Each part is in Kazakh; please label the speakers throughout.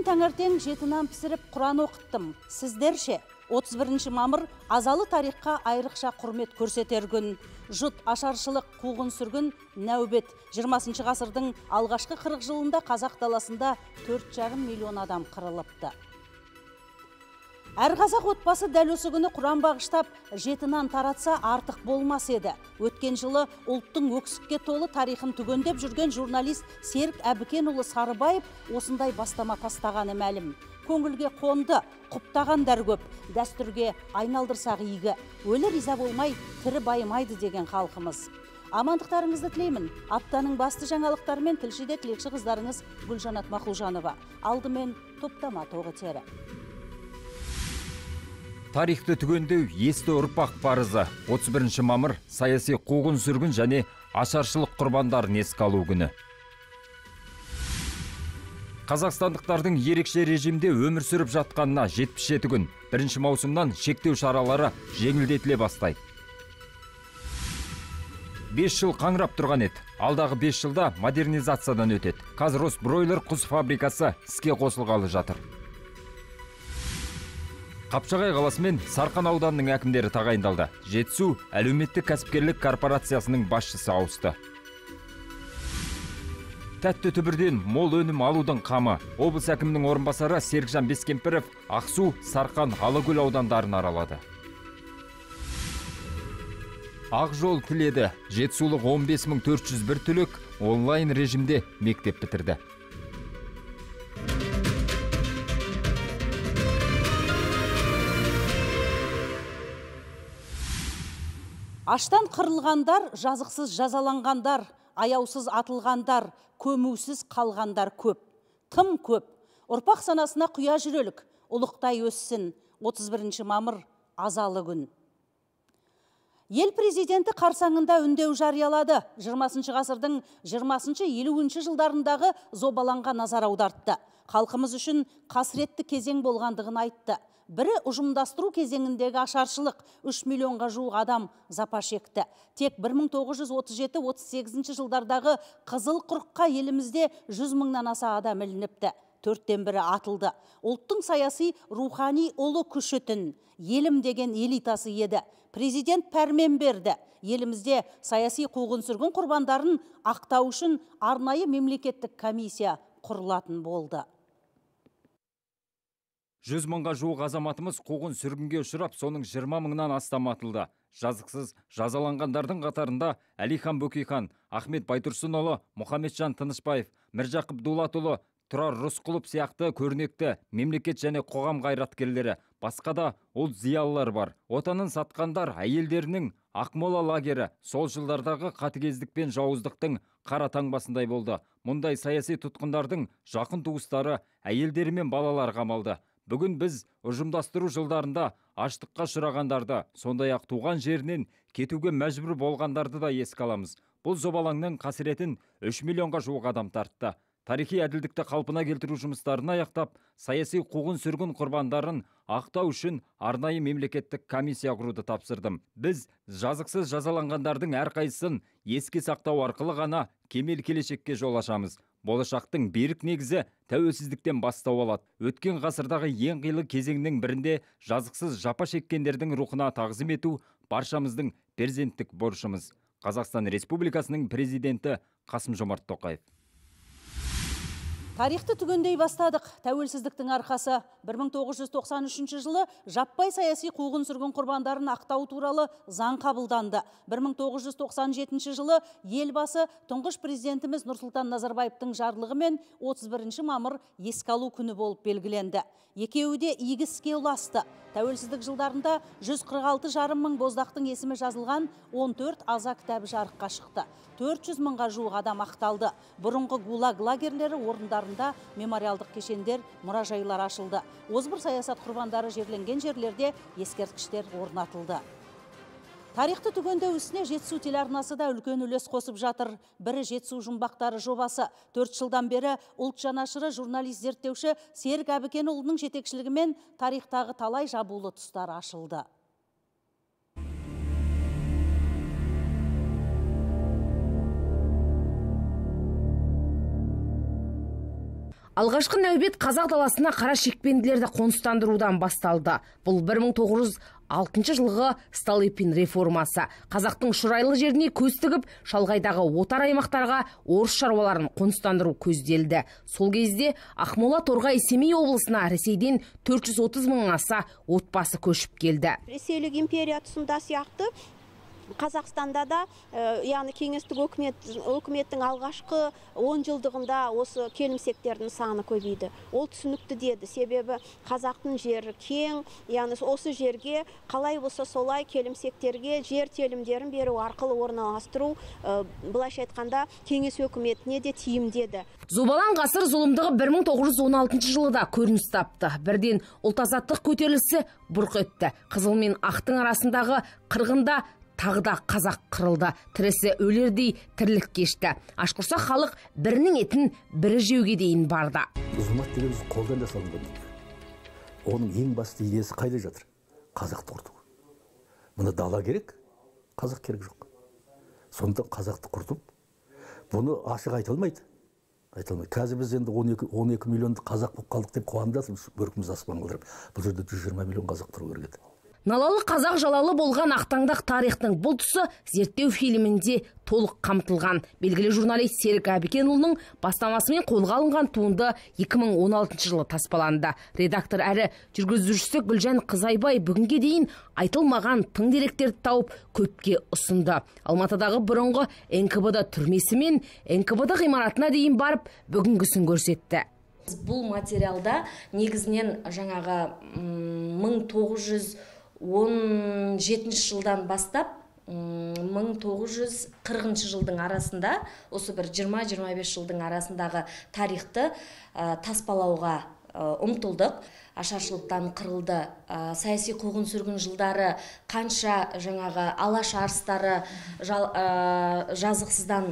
Speaker 1: мен таңертең жеті нан пісіріп құран оқыттым. Сіздер ше 31 мамыр азалы тарихқа айрықша құрмет көрсетер күн. Жұт ашаршылық қуғын сүргін нәубет. 20 ғасырдың алғашқы 40 жылында қазақ даласында 4,5 миллион адам қырылыпты. Әр қазақ отбасы дәл осы күні құран бағыштап жеті нан таратса артық болмас еді. Өткен жылы ұлттың өксікке толы тарихын түгендеп жүрген журналист серік әбікенұлы сарыбаев осындай бастама тастағаны мәлім. Көңілге қонды құптағандар көп дәстүрге айналдырсақ игі. Өлі риза болмай тірі байымайды деген халқымыз. Амандықтарыңызды тілеймін. Аптаның басты жаңалықтарымен тілшіде тілекші қыздарыңыз гүлжанат мақұлжанова. Алдымен топтама тоғы тері.
Speaker 2: Тарихты түгендеу есті ұрпақ парызы. 31 мамыр саяси қуғын сүргін және ашаршылық құрбандарын еске алу күні. Қазақстандықтардың ерекше режимде өмір сүріп жатқанына 77 күн. бірінші маусымнан шектеу шаралары жеңілдетіле бастайды. 5 жыл қаңырап тұрған еді. Алдағы 5 жылда модернизациядан өтеді. Қазір бройлер құс фабрикасы іске қосылғалы жатыр. Қапшағай қаласы мен сарқан ауданының әкімдері тағайындалды. Жетісу әлеуметтік кәсіпкерлік корпорациясының басшысы ауысты. Тәтті түбірден мол өнім алудың қамы. Облыс әкімінің орынбасары серікжан бескемпіров ақсу сарқан алакөл аудандарын аралады. Ақ жол тіледі. Жетісулық 15401 түлек онлайн режимде мектеп бітірді.
Speaker 1: Аштан қырылғандар жазықсыз жазаланғандар аяусыз атылғандар көмусіз қалғандар көп. Тым көп. Ұрпақ санасына құя жүрелік. Ұлықтай өссін. 31 мамыр азалы күн. Ел президенті қарсаңында үндеу жариялады. 20 ғасырдың 20-50 жылдарындағы зобаланға назар аудартты. Халқымыз үшін қасіретті кезең болғандығын айтты. Бірі ұжымдастыру кезеңіндегі ашаршылық 3 миллионға жуық адам запа шекті. Тек 1937-38 жылдардағы қызыл құрыққа елімізде 100 мыңнан аса адам ілініпті. Төрттен бірі атылды. Ұлттың саяси рухани ұлы күшітін елім деген элитасы еді. Президент пәрмен берді. Елімізде саяси қуғын сүргін құрбандарын ақтау үшін арнайы мемлекеттік комиссия құрылатын болды.
Speaker 2: Жүз мыңға жуық азаматымыз қуғын сүргінге ұшырап соның жиырма мыңнан астам атылды. Жазықсыз жазаланғандардың қатарында әлихан бөкейхан ахмет байтұрсынұлы мұхамеджан тынышбаев міржақып дулатұлы тұрар рысқұлов сияқты көрнекті мемлекет және қоғам қайраткерлері. Басқа да ұлт зиялылар бар. Отанын сатқандар әйелдерінің ақмола лагері. Сол жылдардағы қатыгездік пен жауыздықтың қара таңбасындай болды. Мұндай саяси тұтқындардың жақын туыстары әйелдері мен балалары қамалды. Бүгін біз ұжымдастыру жылдарында аштыққа ұшырағандарды сондай ақ туған жерінен кетуге мәжбүр болғандарды да еске аламыз. Бұл зобалаңның қасіретін 3 миллионға жуық адам тартты. Тарихи әділдікті қалпына келтіру жұмыстарын аяқтап саяси қуғын сүргін құрбандарын ақтау үшін арнайы мемлекеттік комиссия құруды тапсырдым. Біз жазықсыз жазаланғандардың әрқайсысын еске сақтау арқылы ғана кемел келешекке жол ашамыз. Болашақтың берік негізі тәуелсіздіктен бастау алады. Өткен ғасырдағы ең қилы кезеңнің бірінде жазықсыз жапа шеккендердің рухына тағзым ету баршамыздың перзенттік борышымыз. Қазақстан республикасының президенті қасым жомарт тоқаев.
Speaker 1: Тарихты түгендей бастадық. Тәуелсіздіктің арқасы 1993 жылы жаппай саяси қуғын сүргін құрбандарын ақтау туралы заң қабылданды. 1997 жылы елбасы тұңғыш президентіміз нұрсұлтан назарбаевтың жарлығымен 31 мамыр еске алу күні болып белгіленді. Екеуі де игі іске ұласты. Тәуелсіздік жылдарында 146 жарым мың боздақтың есімі жазылған 14 аза кітабы жарыққа шықты. 400 мыңға жуық адам ақталды. Бұрынғы гулаг лагерлері мемориалдық кешендер мұражайлар ашылды. Озбыр саясат құрбандары жерленген жерлерде ескерткіштер орнатылды. Тарихты түгендеу ісіне жетісу телеарнасы да үлкен үлес қосып жатыр. Бірі жетісу жұмбақтары жобасы. Төрт жылдан бері ұлт жанашыры журналист зерттеуші серік әбікенұлының жетекшілігімен тарихтағы талай жабулы тұстар ашылды.
Speaker 3: Алғашқы нәубет қазақ даласына қара шекпенділерді қоныстандырудан басталды. Бұл 1906 жылғы столыпин реформасы. Қазақтың шұрайлы жеріне көз тігіп шалғайдағы отар аймақтарға орыс шаруаларын қоныстандыру көзделді. Сол кезде ақмола торғай семей облысына ресейден 430 мың аса отбасы көшіп келді.
Speaker 4: Ресейлік империя тұсында сияқты қазақстанда да ә, яғни кеңестік өкімет өкіметтің алғашқы он жылдығында осы келімсектердің саны көбейді. Ол түсінікті деді. Себебі қазақтың жері кең яғни осы жерге қалай болса солай келімсектерге жер телімдерін беру арқылы орналастыру ә, былайша айтқанда кеңес өкіметіне де тиімді еді
Speaker 3: зобалаң ғасыр зұлымдығы 1916 жылы да көрініс тапты. Бірден ұлт азаттық көтерілісі бұрқ етті. Қызыл мен ақтың арасындағы қырғында тағы да қазақ қырылды. Тірісі өлердей тірлік кешті. Ашқұрсақ халық бірінің етін бірі жеуге дейін барды.
Speaker 5: Зұлмат деген қолдан жасалынған дүние оның ең басты идеясы қайда жатыр? Қазақты құрту. Мұны дала керек қазақ керек жоқ. Сондықтан қазақты құртып бұны ашық айта алмайды. Айта алмайды. Қазір біз енді 12, 12 миллионды қазақ болып қалдық деп қуанып жатырмыз бөркімізді аспанға қылдырып бұл жерде жүз жиырма миллион қазақ тұру керек еді.
Speaker 3: Налалы қазақ жалалы болған ақтаңдақ тарихтың бұл тұсы зерттеу фильмінде толық қамтылған. Белгілі журналист серік әбікенұлының бастамасымен қолға алынған туынды 2016 жылы таспаланды. Редактор әрі жүргізушісі гүлжан қызайбай бүгінге дейін айтылмаған тың деректерді тауып көпке ұсынды. Алматыдағы бұрынғы нквд түрмесі мен ғимаратына дейін барып бүгінгісін көрсетті.
Speaker 6: Бұл материалда негізінен жаңағы мың тоғыз жүз он жетінші жылдан бастап мың тоғыз жүз қырқыншы жылдың арасында осы бір жиырма жиырма бес жылдың арасындағы тарихты таспалауға ұмтылдық. Ашаршылықтан қырылды. Саяси қуғын сүргін жылдары қанша жаңағы алаш арыстары жазықсыздан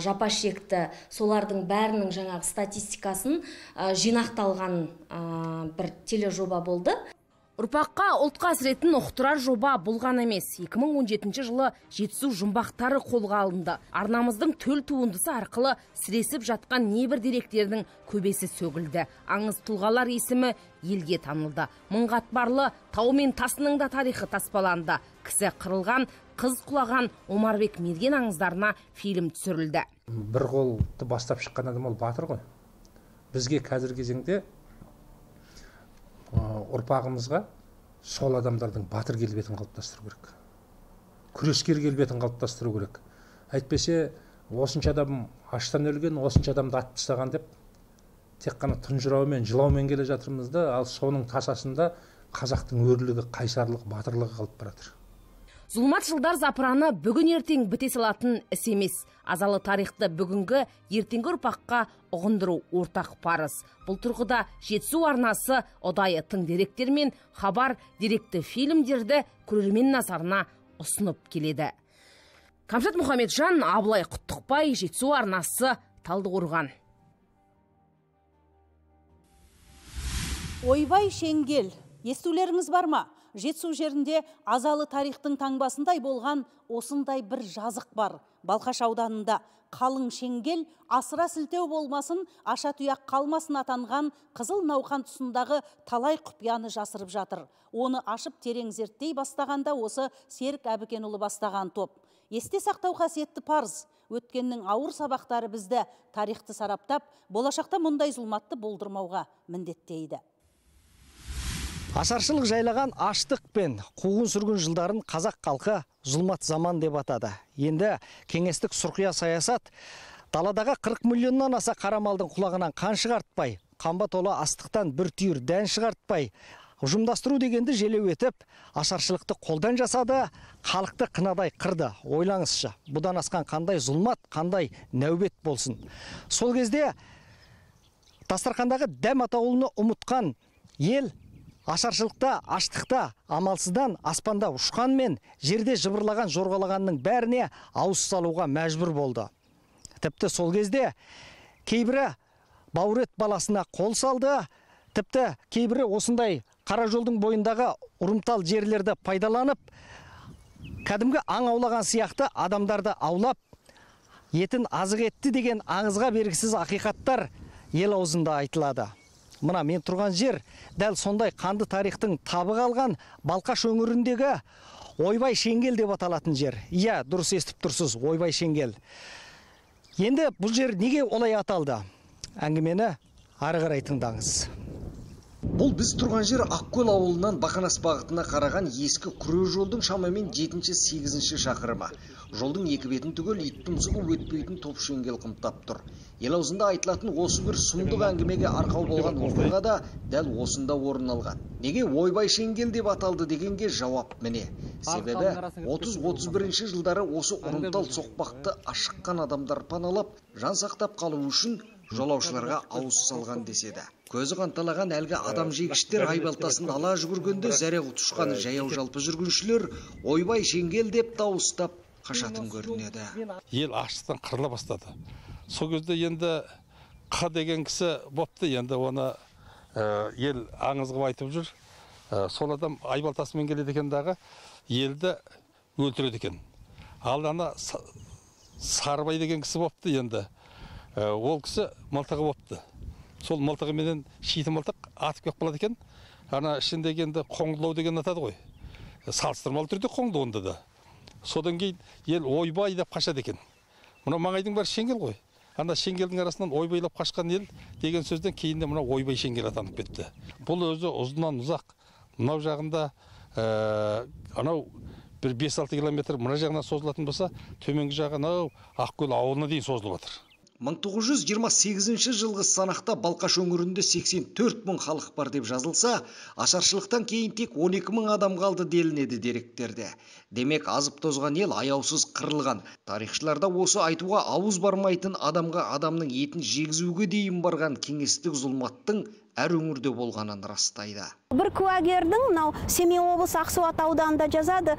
Speaker 6: жапа шекті. Солардың бәрінің жаңағы статистикасын жинақталған бір тележоба болды.
Speaker 3: Ұрпаққа ұлтқа әсіретін ұқтырар жоба бұл ғана емес. 2017 жылы жетісу жұмбақтары қолға алынды. Арнамыздың төл туындысы арқылы сіресіп жатқан небір деректердің көбесі сөгілді. Аңыз тұлғалар есімі елге танылды. Мың қатпарлы тау мен тасының да тарихы таспаланды. Кісі қырылған қыз құлаған омарбек мерген аңыздарына фильм түсірілді.
Speaker 7: Бір қолды бастап шыққан адам ол батыр ғой. Бізге қазіргі кезеңде ұрпағымызға сол адамдардың батыр келбетін қалыптастыру керек. Күрескер келбетін қалыптастыру керек. Әйтпесе осынша адам аштан өлген осынша адамды атып тастаған деп тек қана тұнжыраумен жылаумен келе жатырмыз да ал соның тасасында қазақтың өрлігі қайсарлығы батырлығы қалып бара жатыр
Speaker 3: зұлмат жылдар запыраны бүгін ертең біте салатын іс емес. Азалы тарихты бүгінгі ертеңгі ұрпаққа ұғындыру ортақ парыз. Бұл тұрғыда жетісу арнасы ұдайы тың деректер мен хабар деректі фильмдерді көрермен назарына ұсынып келеді. Кәмшат мұхамеджан абылай құттықбай жетісу арнасы талдықорған.
Speaker 1: Ойбай шеңгел естулеріңіз бар ма? Жетісу жерінде азалы тарихтың таңбасындай болған осындай бір жазық бар. Балқаш ауданында қалың шеңгел асыра сілтеу болмасын аша тұяқ қалмасын атанған қызыл науқан тұсындағы талай құпияны жасырып жатыр. Оны ашып терең зерттей бастағанда осы серік әбікенұлы бастаған топ. Есте сақтау қасиетті парыз. Өткеннің ауыр сабақтары бізді тарихты сараптап болашақта мұндай зұлматты болдырмауға міндеттейді.
Speaker 8: Ашаршылық жайлаған аштық пен қуғын сүргін жылдарын қазақ халқы зұлмат заман деп атады. Енді кеңестік сұрқия саясат даладағы 40 миллионнан аса қара малдың құлағынан қан шығартпай қанба толы астықтан бір түйір дән шығартпай ұжымдастыру дегенді желеу етіп ашаршылықты қолдан жасады халықты қынадай қырды. Ойлаңызшы бұдан асқан қандай зұлмат қандай нәубет болсын. Сол кезде дастархандағы дәм атаулыны ұмытқан ел ашаршылықта аштықта амалсыздан аспанда ұшқанмен жерде жыбырлаған жорғалағанның бәріне ауыз салуға мәжбүр болды. Тіпті сол кезде кейбірі бауырет баласына қол салды тіпті кейбірі осындай қара жолдың бойындағы ұрымтал жерлерді пайдаланып кәдімгі аң аулаған сияқты адамдарды аулап етін азық етті деген аңызға бергісіз ақиқаттар ел аузында айтылады. Мына мен тұрған жер дәл сондай қанды тарихтың табы қалған балқаш өңіріндегі ойбай шеңгел деп аталатын жер. Иә дұрыс естіп тұрсыз ойбай шеңгел. Енді бұл жер неге олай аталды? Әңгімені ары қарай тыңдаңыз.
Speaker 9: Бұл біз тұрған жер ақкөл ауылынан бақанас бағытына қараған ескі күре жолдың шамамен жетінші сегізінші шақырымы. Жолдың екі бетін түгел ит тұмсығы өтпейтін топ шеңгел қымтап тұр. Ел аузында айтылатын осы бір сұмдық әңгімеге арқау болған оқиға да дәл осында орын алған. Неге ойбай шеңгел деп аталды дегенге жауап міне. Себебі 30-31 жылдары осы ұрымтал соқпақты ашыққан адамдар паналап жан сақтап қалу үшін жолаушыларға ауыз салған деседі. Көзі қанталаған әлгі адам жегіштер айбалтасын ала жүгіргенде зәре құтышқан жаяу жалпы жүргіншілер ойбай шеңгел деп дауыстап қашатын көрінеді.
Speaker 10: ел аштықтан қырыла бастады. Сол кезде енді қ деген кісі бопты. Енді оны ел аңыз қылып айтып жүр. Сол адам айбалтасымен келеді екен дағы елді өлтіреді екен. Ал ана сарыбай деген кісі бопты енді. Ол кісі мылтығы бопты. Сол мылтығыменен шиті мылтық атып келіп қалады екен. Ана ішіндегі енді қоңдылау деген атады ғой. Салыстырмалы түрде қоңдауында да. Содан кейін ел ойбай деп қашады екен. Мына маңайдың бәрі шеңгел ғой. Ана шеңгелдің арасынан ойбайлап қашқан ел деген сөзден кейін де мына ойбай шеңгел атанып кетті. Бұл өзі ұзыннан ұзақ мынау жағында ә, анау бір бес алты километр мына жағынан созылатын болса төменгі жағы анау ақкөл ауылына дейін созылып жатыр.
Speaker 9: 1928 жылғы санақта балқаш өңірінде 84 мың халық бар деп жазылса ашаршылықтан кейін тек 12 мың адам қалды делінеді деректерде. Демек азып тозған ел аяусыз қырылған. Тарихшыларда осы айтуға ауыз бармайтын адамға адамның етін жегізуге дейін барған кеңестік зұлматтың әр өңірде болғанын растайды.
Speaker 4: Бір куәгердің мынау семей облысы ақсуат ауданында жазады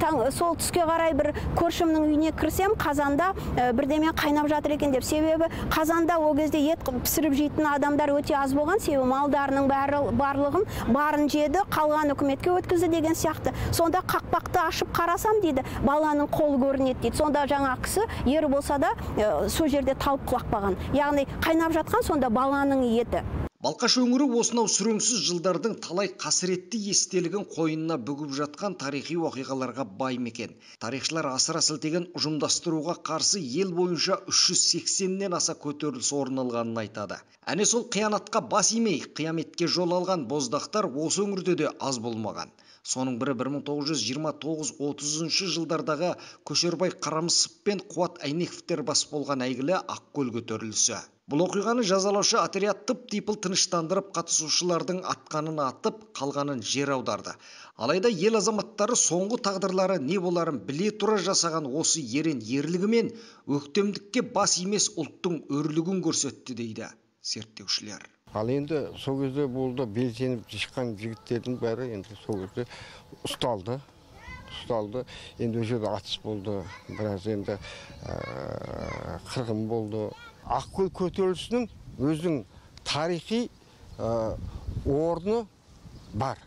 Speaker 4: таң, сол түске қарай бір көршімнің үйіне кірсем қазанда бірдеме қайнап жатыр екен деп себебі қазанда ол кезде ет пісіріп жейтін адамдар өте аз болған себебі малдарының бәрі барлығын барын жеді қалған үкіметке өткізді деген сияқты. Сонда қақпақты ашып қарасам дейді баланың қолы көрінеді дейді. Сонда жаңа кісі ер болса да сол жерде талып құлап яғни қайнап жатқан сонда баланың еті.
Speaker 9: Балқаш өңірі осынау сүреңсіз жылдардың талай қасіретті естелігін қойынына бүгіп жатқан тарихи оқиғаларға бай мекен. Тарихшылар асыра сілтеген ұжымдастыруға қарсы ел бойынша 380-нен аса көтеріліс орын алғанын айтады. Әне сол қиянатқа бас имей қияметке жол алған боздақтар осы өңірде де аз болмаған. Соның бірі 1929-30 жылдардағы көшербай қарамысов пен қуат әйнековтер бас болған әйгілі ақкөл көтерілісі. Бұл оқиғаны жазалаушы отряд тып типыл тыныштандырып қатысушылардың атқанын атып қалғанын жер аударды. Алайда ел азаматтары соңғы тағдырлары не боларын біле тұра жасаған осы ерен ерлігімен өктемдікке бас емес ұлттың өрлігін көрсетті дейді зерттеушілер.
Speaker 11: Ал енді сол кезде болды белсеніп шыққан жігіттердің бәрі енді сол кезде ұсталды ұсталды. Енді ол жерде атыс болды біраз енді қырғын болды. Ақкөл көтерілісінің өзінің тарихи орны бар.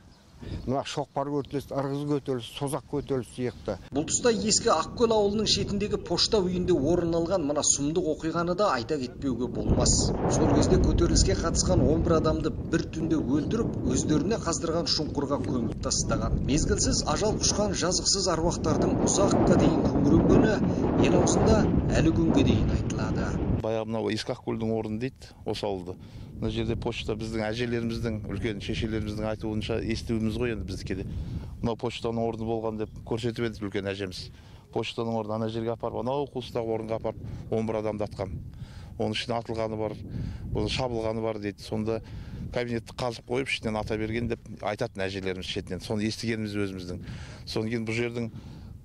Speaker 11: Мына шоқпар көтерілісі ырғыз көтерілісі созақ көтерілісі сияқты.
Speaker 9: Бұл тұста ескі ақкөл ауылының шетіндегі пошта үйінде орын алған мына сұмдық оқиғаны да айта кетпеуге болмас. Сол кезде көтеріліске қатысқан 11 адамды бір түнде өлтіріп өздеріне қаздырған шұңқырға көміп тастаған. Мезгілсіз ажал құшқан жазықсыз аруақтардың ұзаққа дейін күңіренгені ел аузында әлі күнге дейін айтылады.
Speaker 10: Баяғы мынау ескі ақкөлдің орны дейді осы ауылды мына жерде почта біздің әжелеріміздің үлкен шешелеріміздің айтуынша естуіміз ғой енді біздікі де. Мынау почтаның орны болған деп көрсетіп еді үлкен әжеміз. Почтаның орны ана жерге апарып анау қуыстағы орынға апарып он бір адамды атқан. Оның ішінде атылғаны бар шабылғаны бар дейді. Сонда кабинетті қазып қойып ішінен ата берген деп айтатын әжелеріміз шетінен. Соны естігеніміз өзіміздің. Содан кейін бұл жердің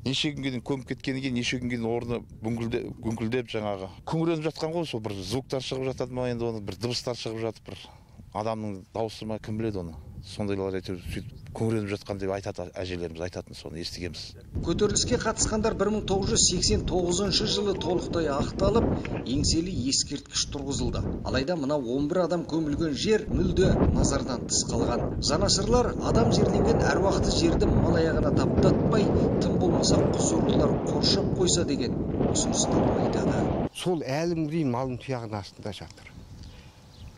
Speaker 10: неше күнге дейін көміп кеткеннен кейін неше күнге дейін орны бүңкілдеп жаңағы күңіреніп жатқан ғой сол бір звуктар шығып жатады ма енді оны бір дыбыстар шығып жатып бір адамның дауысы ма кім біледі оны? Сондайлар әйтеуір сөйтіп күңіреніп жатқан деп айтады әжелеріміз айтатын соны естігенбіз.
Speaker 9: Көтеріліске қатысқандар 1989 жылы толықтай ақталып еңселі ескерткіш тұрғызылды. Алайда мына 11 адам көмілген жер мүлде назардан тыс қалған. Жанашырлар адам жерленген әруақты жерді мал аяғына таптатпай тым болмаса құс ұрдылар қоршап қойса деген ұсыныстарын айтады.
Speaker 11: Сол әлі күнге дейін малдың тұяғының астында жатыр.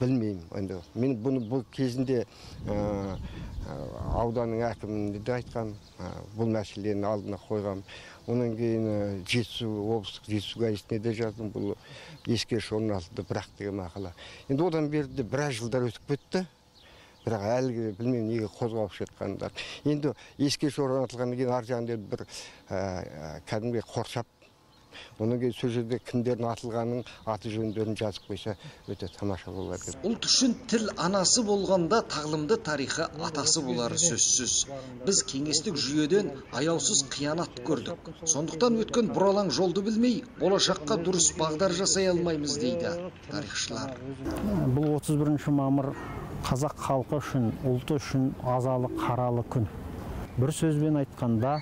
Speaker 11: Білмеймін енді. Мен бұны бұл кезінде ә, ауданның әкіміне де айтқам бұл мәселені алдына қойғам одан кейін жетісу облыстық жетісу газетіне де жаздым бұл ескеріш орнатылды бірақ деген мақала. Енді одан бері де біраз жылдар өтіп кетті. Бірақ әлі білмеймін неге қозғалып жатқандар. Енді ескеріш орнатылғаннан кейін ар жағында бір кәдімгідей қоршап одан кейін сол жерде кімдердің атылғанын аты жөндерін жазып қойса өте тамаша болар еді
Speaker 9: ұлт үшін тіл анасы болғанда тағлымды тарихы атасы болары сөзсіз біз кеңестік жүйеден аяусыз қиянат көрдік сондықтан өткен бұралаң жолды білмей болашаққа дұрыс бағдар жасай алмаймыз дейді тарихшылар
Speaker 12: бұл 31 мамыр қазақ халқы үшін ұлты үшін азалы қаралы күн бір сөзбен айтқанда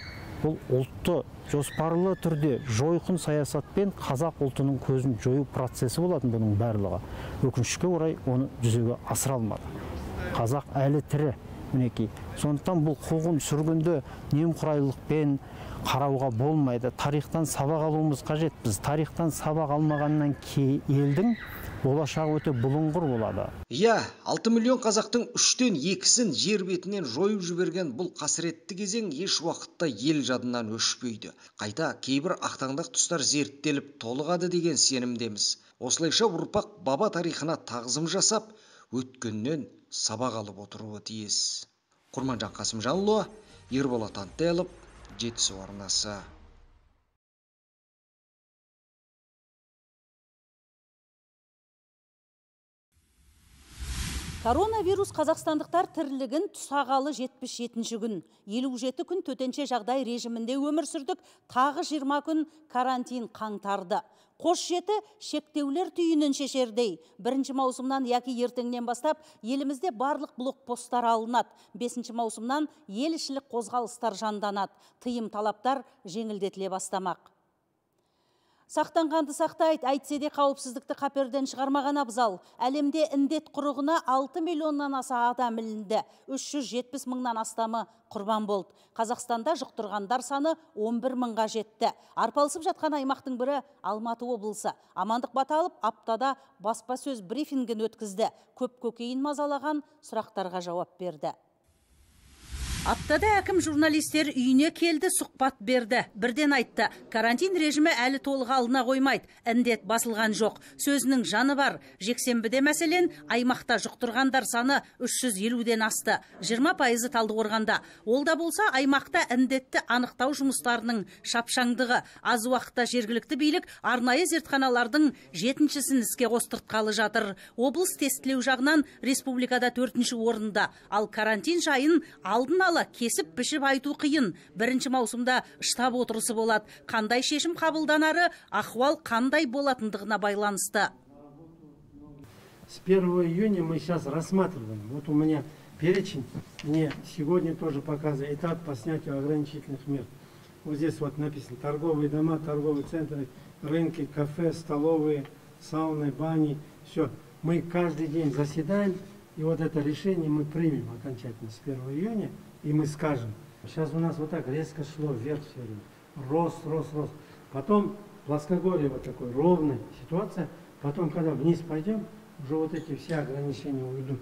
Speaker 12: бұл ұлтты жоспарлы түрде жойқын саясатпен қазақ ұлтының көзін жою процесі болатын бұның барлығы. Өкінішке орай оны жүзеге асыра алмады. Қазақ әлі тірі. Мінекей сондықтан бұл қуғын сүргінді немқұрайлылықпен қарауға болмайды. Тарихтан сабақ алуымыз қажет. Біз тарихтан сабақ алмағаннан кейін елдің болашағы өте бұлыңғыр болады.
Speaker 9: Иә алты миллион қазақтың үштен екісін жер бетінен жойып жіберген бұл қасіретті кезең еш уақытта ел жадынан өшпейді. Қайта кейбір ақтаңдақ тұстар зерттеліп толығады деген сенімдеміз. Осылайша ұрпақ баба тарихына тағзым жасап өткеннен сабақ алып отыруы тиіс. Құрманжан қасымжанұлы ерболат антелов жетісу арнасы.
Speaker 1: Коронавирус қазақстандықтар тірлігін тұсағалы 77 күн. 57 күн төтенше жағдай режимінде өмір сүрдік. Тағы 20 күн карантин қаңтарды. Қош жеті шектеулер түйінін шешердей. Бірінші маусымнан яки ертеңнен бастап елімізде барлық блокпосттар алынады. Бесінші маусымнан ел ішілік қозғалыстар жанданады. Тыйым талаптар жеңілдетіле бастамақ. Сақтанғанды сақтайды әйтсе де қауіпсіздікті қаперден шығармаған абзал. Әлемде індет құрығына 6 миллионнан аса адам ілінді. 370 мыңнан астамы құрбан болды. Қазақстанда жұқтырғандар саны 11 мыңға жетті. Арпалысып жатқан аймақтың бірі алматы облысы. Амандық баталов аптада баспасөз брифингін өткізді. Көп көкейін мазалаған сұрақтарға жауап берді. Аптада әкім журналистер үйіне келді, сұхбат берді. Бірден айтты, карантин режимі әлі толық алына қоймайды. Індет басылған жоқ. Сөзінің жаны бар. Жексенбіде мәселен, аймақта жұқтырғандар саны 350-ден асты. 20 пайызы талдықорғанда. Ол да болса, аймақта індетті анықтау жұмыстарының шапшаңдығы. Аз уақытта жергілікті билік арнайы зертханалардың жетіншісін іске қостыртқалы жатыр. Облыс тестілеу жағынан республикада төртінші орында. Ал карантин жайын алдын ала кесіп пішіп айту қиын бірінші маусымда штаб отырысы болады қандай шешім қабылданары ахуал қандай болатындығына байланысты
Speaker 13: с 1 июня мы сейчас рассматриваем вот у меня перечень мне сегодня тоже показывает этап по снятию ограничительных мер вот здесь вот написано торговые дома торговые центры рынки кафе столовые сауны бани все мы каждый день заседаем и вот это решение мы примем окончательно с 1 июня и мы скажем, сейчас у нас вот так резко шло вверх все время, рос, рос, рос. Потом плоскогорье вот такое, ровная ситуация. Потом, когда вниз пойдем, уже вот эти все ограничения уйдут.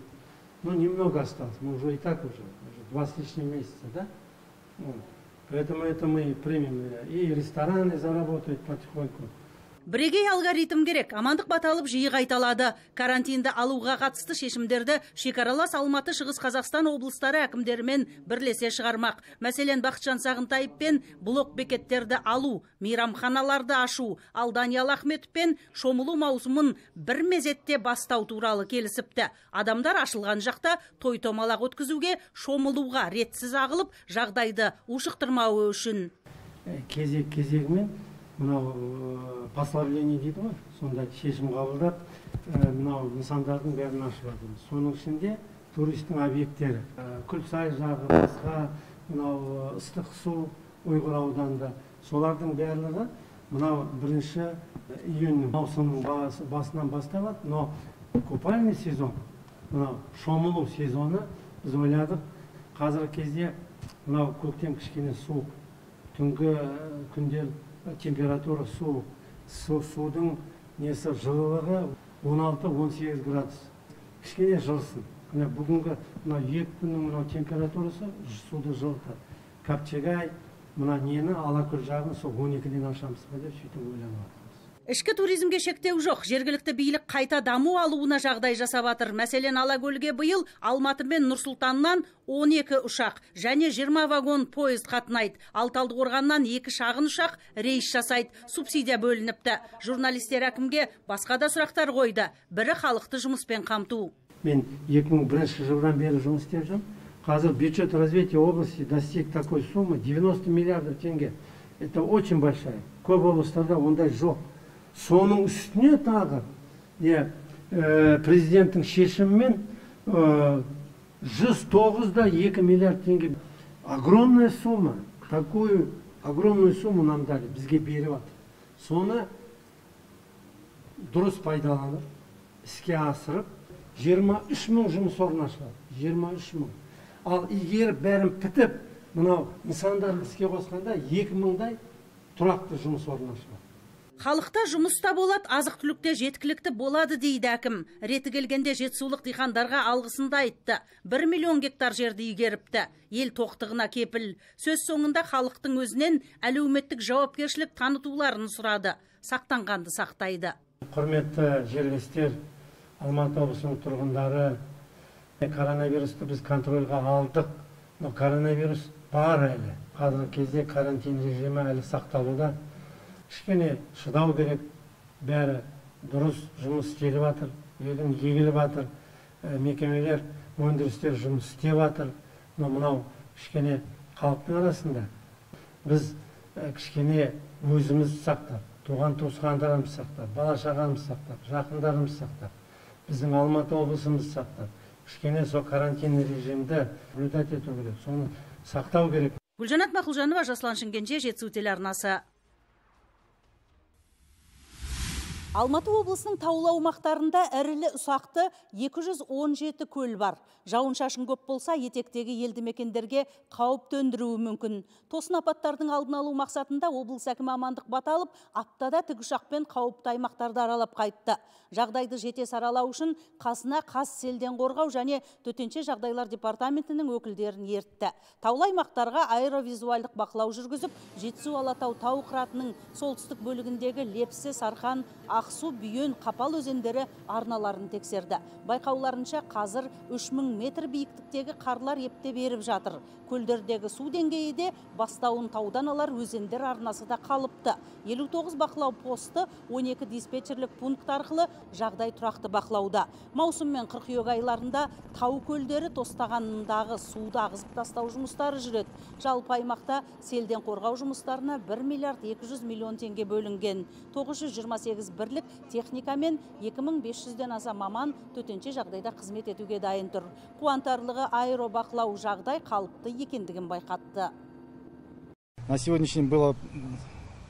Speaker 13: Ну, немного осталось, мы уже и так уже, уже два с лишним месяца, да? Вот. Поэтому это мы примем. И рестораны заработают потихоньку.
Speaker 1: Бірегей алгоритм керек. Амандық баталып жиі қайталады. Карантинді алуға қатысты шешімдерді шекаралас алматы шығыс қазақстан облыстары әкімдерімен бірлесе шығармақ. Мәселен бақытжан сағынтаевпен блок бекеттерді алу мейрамханаларды ашу ал даниал ахметовпен шомылу маусымын бір мезетте бастау туралы келісіпті. Адамдар ашылған жақта той томалақ өткізуге шомылуға ретсіз ағылып жағдайды ушықтырмауы үшін.
Speaker 13: Кезек кезегімен мынау послабление дейді ғой сонда шешім қабылдап мынау нысандардың бәрін ашып жатырмыз соның ішінде туристің объекттері күлсай жағы басқа мынау ыстық су ұйғыр ауданында солардың барлығы мынау бірінші июнь маусымның басынан басталады. Но купальный сезон мынау шомылу сезоны біз ойладық. Қазіргі кезде мынау көктем кішкене суық түнгі күндер температура су су судың несі жылылығы 16-18 градус. Кішкене жылысын мына бүгінгі мына екі күннің мынау температурасы суды жылытады. Копчегай мына нені алакөл жағын сол он екіден ашамыз ба деп сөйтіп ойланып
Speaker 1: ішкі туризмге шектеу жоқ. Жергілікті билік қайта даму алуына жағдай жасап жатыр мәселен алакөлге биыл алматы мен нұр сұлтаннан 12 ұшақ және 20 вагон поезд қатынайды. Ал талдықорғаннан екі шағын ұшақ рейс жасайды. Субсидия бөлініпті. Журналистер әкімге басқа да сұрақтар қойды. Бірі халықты жұмыспен қамту.
Speaker 13: Мен 2001 жылдан бері жұмыс істеп жүрмін. Қазір бюджет развития области достиг такой суммы. 90 миллиардов тенге. Это очень большая. Көп облыстарда ондай жоқ. Соның үстіне тағы иә президенттің шешімімен жүз тоғыз да екі миллиард теңге. Огромная сумма. Такую огромную сумму нам дали бізге беріп жатыр соны дұрыс пайдаланып іске асырып 23 мың жұмыс орны ашылады. 23 мың. Ал егер бәрін бітіп мынау нысандарды іске қосқанда екі мыңдай тұрақты жұмыс орны ашылады.
Speaker 1: Халықта жұмыста болады азық түлікте жеткілікті болады дейді әкім. Реті келгенде жетісулық диқандарға алғысынды айтты. Бір миллион гектар жерді игеріпті. Ел тоқтығына кепіл. Сөз соңында халықтың өзінен әлеуметтік жауапкершілік танытуларын сұрады. Сақтанғанды сақтайды.
Speaker 13: Құрметті жерлестер алматы облысының тұрғындары коронавирусты біз контрольға алдық. Но коронавирус бар әлі. Қазіргі кезде карантин режимі әлі сақталуда. Кішкене шыдау керек. Бәрі дұрыс жұмыс істеліп жатыр егін егіліп жатыр мекемелер өндірістер жұмыс істеп жатыр. Мынау кішкене халықтың арасында. Біз кішкене өзіміз сақтап туған туысқандарымыз сақтап бала шағамыз сақтап жақындарымыз сақтап біздің алматы облысымыз сақтап кішкене сол карантин режимді соблюдать ету керек соны сақтау керек.
Speaker 1: Гүлжанат мақұлжанова жасұлан шымкенже жетісу телеарнасы. Алматы облысының таулы аумақтарында ірілі ұсақты 217 көл бар. Жауын шашын көп болса, етектегі елді мекендерге қауіп төндіруі мүмкін. Тосын апаттардың алдын алу мақсатында облыс әкімі Амандық Баталып аптада тікұшақпен қауіпті аймақтарды аралап қайтты. Жағдайды жете саралау үшін қасына қас селден қорғау және төтенше жағдайлар департаментінің өкілдерін ертті. Таулы аймақтарға аэровизуальдық бақылау жүргізіп, Жетісу Алатау тау қыратының солтүстік бөлігіндегі Лепсі, Сархан, ақсу бүйен қапал өзендері арналарын тексерді. Байқауларынша қазір 3000 метр биіктіктегі қарлар епте беріп жатыр. Көлдердегі су деңгейі де бастауын таудан алар өзендер арнасы да қалыпты. 59 бақылау посты 12 диспетчерлік пункт арқылы жағдай тұрақты бақылауда. Маусым мен қыркүйек айларында тау көлдері тостағанындағы суды ағызып тастау жұмыстары жүреді. Жалпы аймақта селден қорғау жұмыстарына 1 миллиард 200 миллион теңге бөлінген. 928 бірлік техника мен 2500-ден аса маман төтенше жағдайда қызмет етуге дайын тұр. Қуантарлығы аэробақылау жағдай қалыпты екендігін байқатты.
Speaker 14: На сегодняшний день было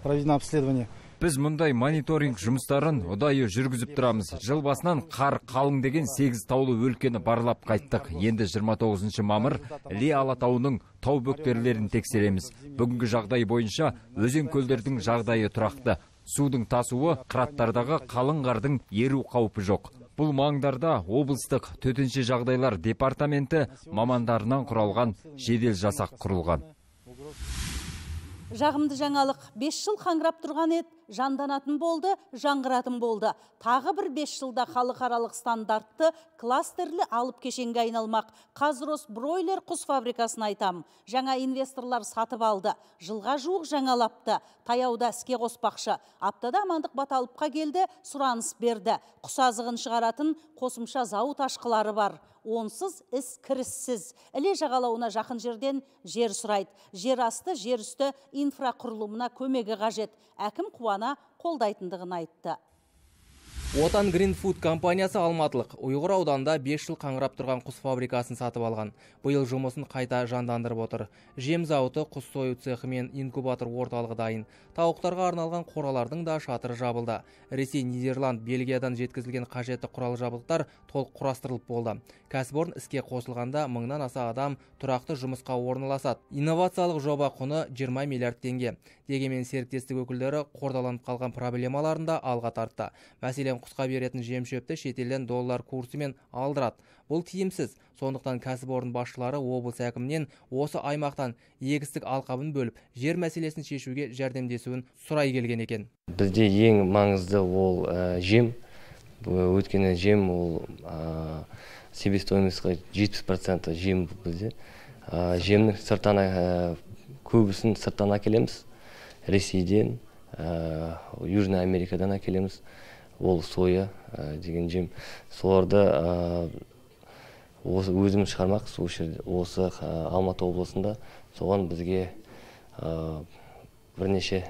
Speaker 14: проведено обследование.
Speaker 2: Біз мұндай мониторинг жұмыстарын ұдайы жүргізіп тұрамыз. Жыл басынан қар қалың деген сегіз таулы өлкені барлап қайттық. Енді 29 мамыр іле алатауының тау бөктерлерін тексереміз. Бүгінгі жағдай бойынша өзен көлдердің жағдайы тұрақты. Судың тасуы қыраттардағы қалың қардың еру қаупі жоқ. Бұл маңдарда облыстық төтенше жағдайлар департаменті мамандарынан құралған жедел жасақ құрылған.
Speaker 1: Жағымды жаңалық 5 жыл қаңырап тұрған ет жанданатын болды жаңғыратын болды. Тағы бір 5 жылда халықаралық стандартты кластерлі алып кешенге айналмақ. Қазрос бройлер құс фабрикасын айтам. Жаңа инвесторлар сатып алды. Жылға жуық жаңалапты. Таяуда іске қоспақшы. Аптада амандық баталыпқа келді сұраныс берді. Құс азығын шығаратын қосымша зауыт ашқылары бар. Онсыз іс кіріссіз. Іле жағалауына жақын жерден жер сұрайды. Жер асты жер үсті инфрақұрылымына көмегі қажет. Әкім қуана қолдайтындығын айтты
Speaker 15: Отан Green Food компаниясы алматылық Ұйғыр ауданында 5 жыл қаңырап тұрған құс фабрикасын сатып алған. Биыл жұмысын қайта жандандырып отыр. Жем зауыты, құс сою цехы мен инкубатор орталығы дайын. Тауықтарға арналған қоралардың да шатыры жабылды. Ресей, Нидерланд, Бельгиядан жеткізілген қажетті құрал жабдықтар толық құрастырылып болды. Кәсіпорын іске қосылғанда мыңнан аса адам тұрақты жұмысқа орналасады. Инновациялық жоба құны 20 миллиард теңге. Дегенмен серіктестік өкілдері қордаланып қалған проблемаларын да алға тартты. Мәселен құсқа беретін жем шөпті шетелден доллар курсымен алдырады. Бұл тиімсіз. Сондықтан кәсіпорын басшылары облыс әкімінен осы аймақтан егістік алқабын бөліп жер мәселесін шешуге жәрдемдесуін сұрай келген екен.
Speaker 16: Бізде ең маңызды ол жем. Өйткені жем ол себестоимостьқа жетпіс проценті жем бізде жемнің сырттан көбісін сырттан әкелеміз. Ресейден южный америкадан әкелеміз. Ол соя деген жем. Соларды осы өзіміз шығармақпыз осы алматы облысында соған бізге бірнеше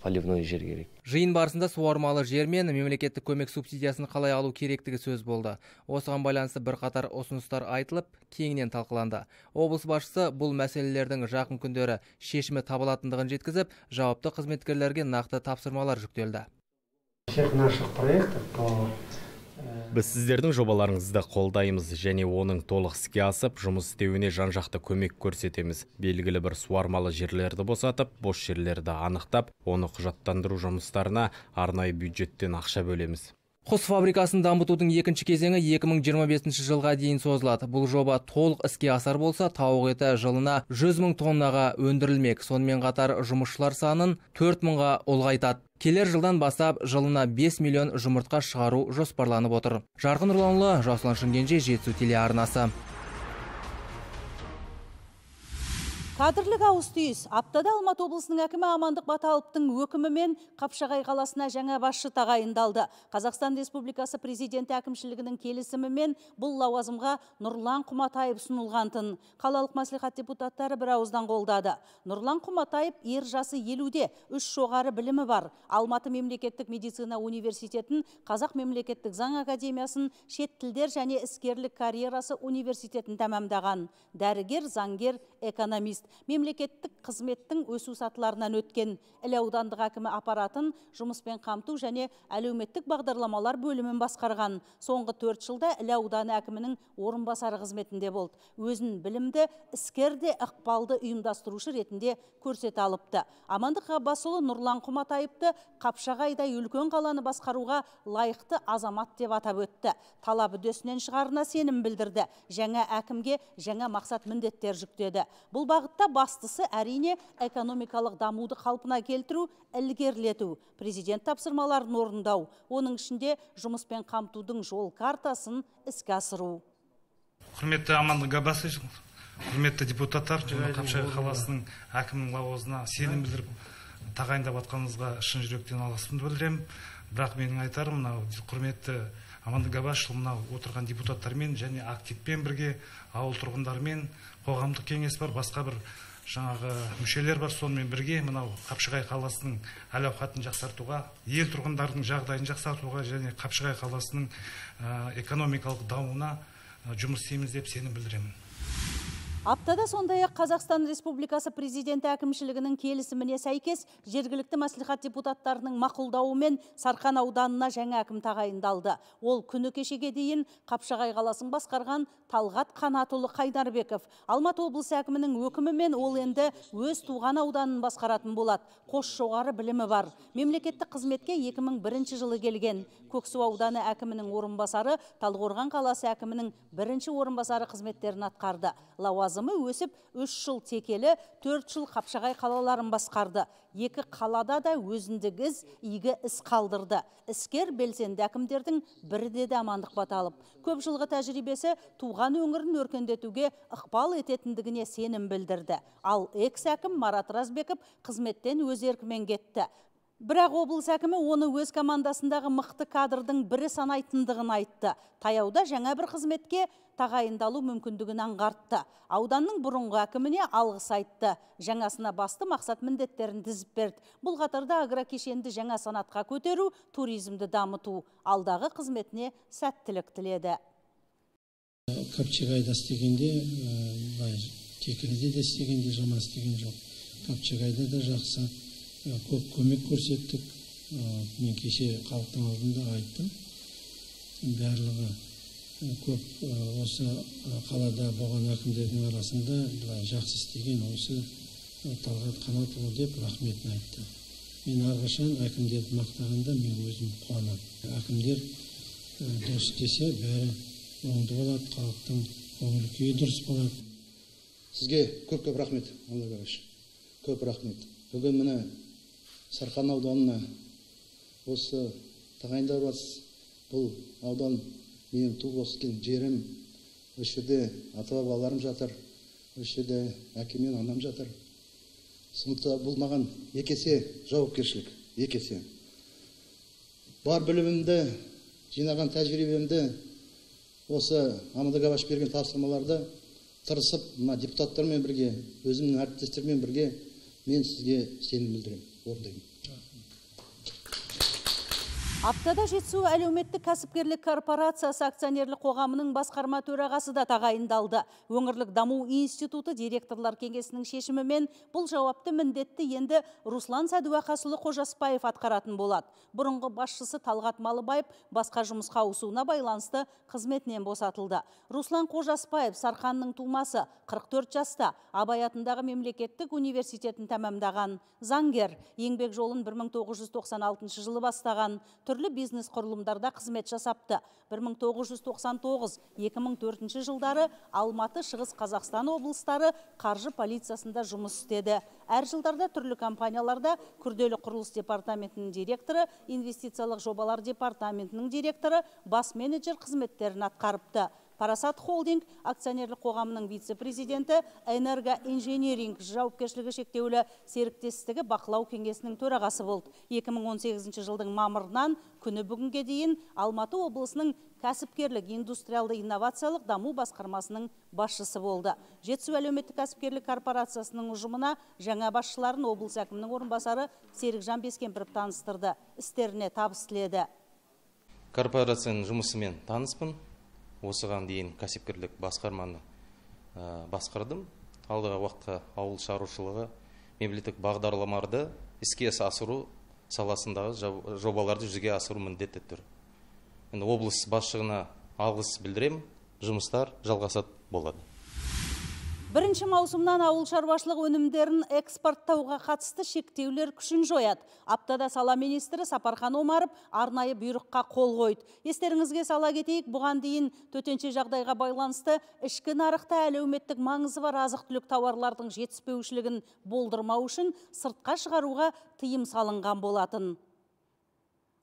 Speaker 16: поливной жер керек.
Speaker 15: Жиын барысында суармалы жер мен мемлекеттік көмек субсидиясын қалай алу керектігі сөз болды. Осыған байланысты бірқатар ұсыныстар айтылып кеңінен талқыланды. Облыс басшысы бұл мәселелердің жақын күндері шешімі табылатындығын жеткізіп жауапты қызметкерлерге нақты тапсырмалар жүктелді.
Speaker 13: Всех наших проектов по
Speaker 17: біз сіздердің жобаларыңызды қолдаймыз және оның толық іске асып жұмыс істеуіне жан жақты көмек көрсетеміз. Белгілі бір суармалы жерлерді босатып бос жерлерді анықтап оны құжаттандыру жұмыстарына арнайы бюджеттен ақша бөлеміз.
Speaker 15: Құс фабрикасын дамытудың екінші кезеңі 2025 жылға дейін созылады. Бұл жоба толық іске асар болса тауық еті жылына 100 мың тоннаға өндірілмек. Сонымен қатар жұмысшылар санын 4 мыңға ұлғайтады. Келер жылдан бастап жылына 5 миллион жұмыртқа шығару жоспарланып отыр. Жарқын нұрланұлы жасұлан шымкенже жетісу телеарнасы.
Speaker 1: Кадрлік ауыс түйіс. Аптада алматы облысының әкімі амандық баталовтың өкімімен қапшағай қаласына жаңа басшы тағайындалды. Қазақстан республикасы президенті әкімшілігінің келісімімен бұл лауазымға нұрлан құматаев ұсынылғантын қалалық мәслихат депутаттары бір ауыздан қолдады. Нұрлан құматаев ер жасы елуде үш жоғары білімі бар. Алматы мемлекеттік медицина университетін қазақ мемлекеттік заң академиясын шет тілдер және іскерлік карьерасы университетін тәмамдаған. Дәрігер заңгер экономист. Мемлекеттік қызметтің өсу сатыларынан өткен іле аудандық әкімі аппаратын жұмыспен қамту және әлеуметтік бағдарламалар бөлімін басқарған. Соңғы төрт жылда іле ауданы әкімінің орынбасары қызметінде болды. Өзін білімді іскер де ықпалды ұйымдастырушы ретінде көрсете алыпты. Амандық ғаббасұлы нұрлан құматаевты қапшағайдай үлкен қаланы басқаруға лайықты азамат деп атап өтті. Талап үдесінен шығарына сенім білдірді. Жаңа әкімге жаңа мақсат міндеттер жүктеді. Бұл бағытта бастысы әрине экономикалық дамуды қалпына келтіру ілгерілету. Президент тапсырмаларын орындау. Оның ішінде жұмыспен қамтудың жол картасын іске асыру.
Speaker 18: Құрметті амандық ғаббасович құрметті депутаттар және қапшағай қаласының әкімінің лауазымына сенім білдіріп тағайындап жатқаныңызға шын жүректен алғысымды білдіремін. Бірақ менің айтарым мынау құрметті амандық ғаббасович мынау отырған депутаттармен және активпен бірге ауыл тұрғындарымен қоғамдық кеңес бар басқа бір жаңағы мүшелер бар. Сонымен бірге мынау қапшағай қаласының әл ауқатын жақсартуға ел тұрғындарының жағдайын жақсартуға және қапшағай қаласының экономикалық дамуына жұмыс істейміз деп сенім білдіремін.
Speaker 1: Аптада сондай ақ Қазақстан Республикасы президенті әкімшілігінің келісіміне сәйкес жергілікті мәслихат депутаттарының мақұлдауымен Сарқан ауданына жаңа әкім тағайындалды. Ол күні кешеге дейін Қапшағай қаласын басқарған Талғат Қанатұлы Қайдарбеков. Алматы облысы әкімінің өкімімен ол енді өз туған ауданын басқаратын болады. Қош жоғары білімі бар. Мемлекеттік қызметке 2001 жылы келген. Көксу ауданы әкімінің орынбасары, Талғорған қаласы әкімінің бірінші орынбасары қызметтерін атқарды. Лауазымы өсіп, үш жыл текелі, төрт жыл қапшағай қалаларын басқарды. Екі қалада да өзіндік із, игі іс қалдырды. Іскер белсенді әкімдердің бірі де амандық баталып. Көп жылғы тәжірибесі туған өңірін өркендетуге ықпал ететіндігіне сенім білдірді. Ал экс әкім Марат Разбеков қызметтен өз еркімен кетті. Бірақ облыс әкімі оны өз командасындағы мықты кадрдың бірі санайтындығын айтты. Таяуда жаңа бір қызметке тағайындалу мүмкіндігін аңғартты. Ауданның бұрынғы әкіміне алғыс айтты. Жаңасына басты мақсат міндеттерін тізіп берді. Бұл қатарда агрокешенді жаңа санатқа көтеру, туризмді дамыту, алдағы қызметіне сәттілік тіледі.
Speaker 13: Қапчағайда істегенде, кекілде де істегенде жаман істеген жоқ. Қапчағайда да жақсы көп көмек көрсеттік мен кеше халықтың алдында айттым барлығы көп осы қалада болған әкімдердің арасында былай жақсы істеген осы талғат қанатұлы деп рахметін айтты мен әрқашан әкімдерді мақтағанда мен өзім қуанамын әкімдер дұрыс істесе бәрі оңды болады халықтың көңіл күйі дұрыс болады
Speaker 19: сізге көп көп рахмет көп рахмет бүгін міне сарқан ауданына осы тағайындап жатсыз бұл аудан менің туып өскен жерім. Осы жерде ата бабаларым жатыр. Осы жерде әкем мен анам жатыр. Сондықтан бұл маған екі есе жауапкершілік екі есе. Бар білімімді жинаған тәжірибемді осы габаш берген тапсырмаларды тырысып мына депутаттармен бірге өзімнің әріптестеріммен бірге мен сізге сенім білдіремін. building
Speaker 1: Аптада жетісу әлеуметтік кәсіпкерлік корпорациясы акционерлік қоғамының басқарма төрағасы да тағайындалды. Өңірлік даму институты директорлар кеңесінің шешімімен бұл жауапты міндетті енді Руслан Сәдуақасұлы Қожаспаев атқаратын болады. Бұрынғы басшысы Талғат Малыбаев басқа жұмысқа ауысуына байланысты қызметінен босатылды. Руслан Қожаспаев Сарқанның тумасы 44 жаста Абай атындағы мемлекеттік университетін тәмамдаған заңгер еңбек жолын 1996 жылы бастаған түрлі бизнес құрылымдарда қызмет жасапты. 1999-2004 жылдары Алматы Шығыс Қазақстан облыстары қаржы полициясында жұмыс істеді. Әр жылдарда түрлі компанияларда күрделі құрылыс департаментінің директоры инвестициялық жобалар департаментінің директоры бас менеджер қызметтерін атқарыпты. Парасат холдинг акционерлік қоғамының вице-президенті энергоинженеринг жауапкершілігі шектеулі серіктестігі бақылау кеңесінің төрағасы болды. 2018 жылдың мамырынан күні бүгінге дейін алматы облысының кәсіпкерлік индустриалды инновациялық даму басқармасының басшысы болды. Жетісу әлеуметтік кәсіпкерлік корпорациясының ұжымына жаңа басшыларын облыс әкімінің орынбасары серікжан бескемпіров таныстырды. Істеріне табыс тіледі.
Speaker 20: Корпорацияның жұмысымен таныспын. Осыған дейін кәсіпкерлік басқарманы басқардым. Алдағы уақытқа ауыл шаруашылығы мемлекеттік бағдарламаларды іске асыру саласындағы жобаларды жүзеге асыру міндетті тұр. Енді облыс басшығына алғыс білдіремін жұмыстар жалғасады болады.
Speaker 1: Бірінші маусымнан ауыл шаруашылық өнімдерін экспорттауға қатысты шектеулер күшін жояды. Аптада сала министрі Сапархан Омаров арнайы бұйрыққа қол қойды. Естеріңізге сала кетейік, бұған дейін төтенше жағдайға байланысты ішкі нарықта әлеуметтік маңызы бар азық түлік тауарлардың жетіспеушілігін болдырмау үшін сыртқа шығаруға тыйым салынған болатын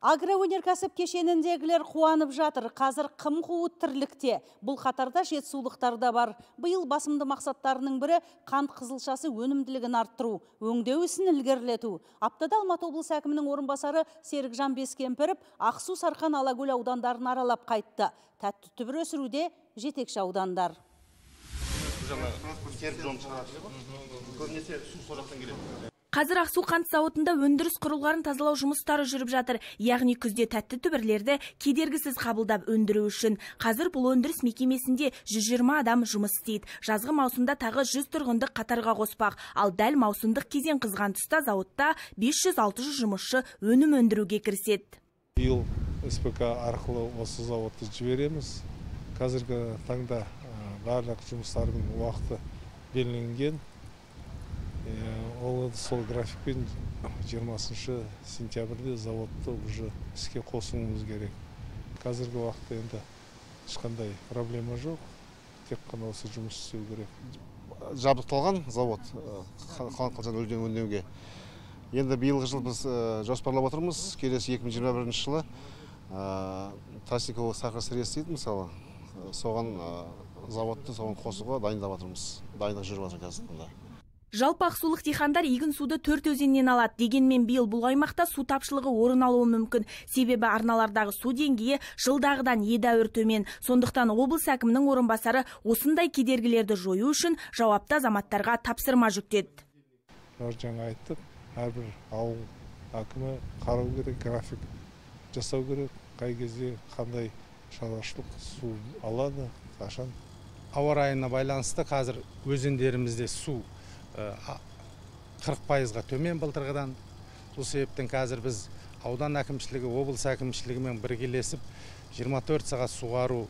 Speaker 1: агроөнеркәсіп кешеніндегілер қуанып жатыр. Қазір қым қуыт тірлікте. Бұл қатарда жетісулықтар да бар. Биыл басымды мақсаттарының бірі қант қызылшасы өнімділігін арттыру өңдеу ісін ілгерілету. Аптада алматы облысы әкімінің орынбасары серікжан бескемпіров ақсу сарқан алакөл аудандарын аралап қайтты. Тәтті түбір өсіруде жетекші аудандар.
Speaker 21: Қазір ақсу қант зауытында өндіріс құрылғыларын тазалау жұмыстары жүріп жатыр. Яғни күзде тәтті түбірлерді кедергісіз қабылдап өндіру үшін. Қазір бұл өндіріс мекемесінде 120 адам жұмыс істейді. Жазғы маусымда тағы 100 тұрғынды қатарға қоспақ. Ал дәл маусымдық кезең қызған тұста зауытта 500-600 жұмысшы өнім өндіруге кіріседі.
Speaker 10: Биыл спк арқылы осы зауытты жібереміз. Қазіргі таңда барлық жұмыстардың уақыты белгіленген. Ол сол графикпен жиырмасыншы сентябрьде заводты уже іске қосуымыз керек. Қазіргі уақытта енді ешқандай проблема жоқ. Тек қана осы жұмыс істеу керек.
Speaker 22: Жабдықталған завод қалған қылжан өңдеуге. Енді биылғы жыл біз жоспарлап отырмыз. Келесі екі мың жиырма бірінші жылы пластиковый сахар средств дейді мысалы. Соған заводты соған қосуға дайындап жатырмыз дайындық жүріп жатыр қазіргі таңда
Speaker 21: жалпы ақсулық диқандар егін суды төрт өзеннен алады дегенмен биыл бұл аймақта су тапшылығы орын алуы мүмкін. Себебі арналардағы су деңгейі жылдағыдан едәуір төмен. Сондықтан облыс әкімінің орынбасары осындай кедергілерді жою үшін жауапты азаматтарға тапсырма жүктеді.
Speaker 10: Жаңа айттық әрбір ауыл әкімі қарау керек график жасау керек. Қай кезде қандай шаруашылық су алады қашан?
Speaker 7: Ауа райына байланысты қазір өзендерімізде су қырық пайызға төмен былтырғыдан. Сол себептен қазір біз аудан әкімшілігі облыс әкімшілігімен біргелесіп 24 сағат суғару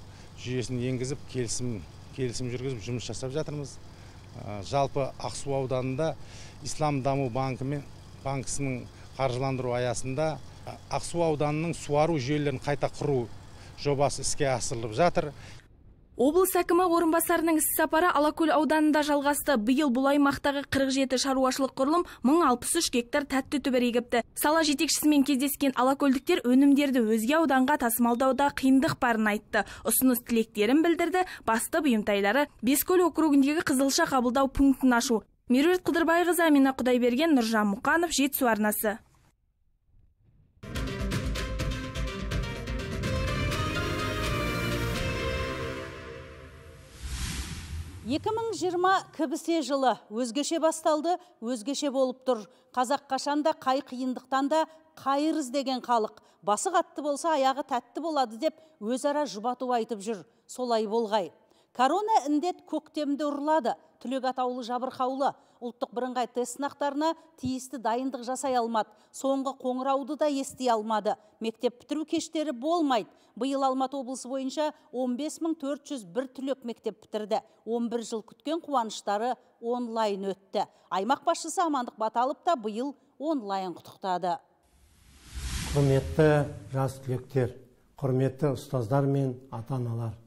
Speaker 7: жүйесін енгізіп келісім келісім жүргізіп жұмыс жасап жатырмыз. Жалпы ақсу ауданында ислам даму банкімен банкісінің
Speaker 14: қаржыландыру аясында ақсу ауданының суару жүйелерін қайта құру жобасы іске асырылып жатыр.
Speaker 21: Облыс әкімі орынбасарының іс сапары алакөл ауданында жалғасты. Биыл бұл аймақтағы 47 шаруашылық құрылым 1063 гектар тәтті түбір егіпті. Сала жетекшісімен кездескен алакөлдіктер өнімдерді өзге ауданға тасымалдауда қиындық барын айтты. Ұсыныс тілектерін білдірді басты бұйымтайлары бескөл округіндегі қызылша қабылдау пунктін ашу. Меруерт қыдырбайқызы амина құдайберген нұржан мұқанов жетісу арнасы.
Speaker 1: 2020 кібісе жылы өзгеше басталды, өзгеше болып тұр. Қазақ қашанда қай қиындықтан да қайыр іздеген халық. Басы қатты болса, аяғы тәтті болады деп өзара жұбату айтып жүр. Солай болғай. Корона індет көктемді ұрлады. Түлек атаулы жабырқаулы ұлттық бірыңғай тест сынақтарына тиісті дайындық жасай алмады. Соңғы қоңырауды да ести алмады. Мектеп бітіру кештері болмайды. Биыл алматы облысы бойынша 15401 түлек мектеп бітірді. 11 жыл күткен қуаныштары онлайн өтті. Аймақ басшысы амандық баталов та биыл онлайн құттықтады.
Speaker 13: Құрметті жас түлектер құрметті ұстаздар мен ата аналар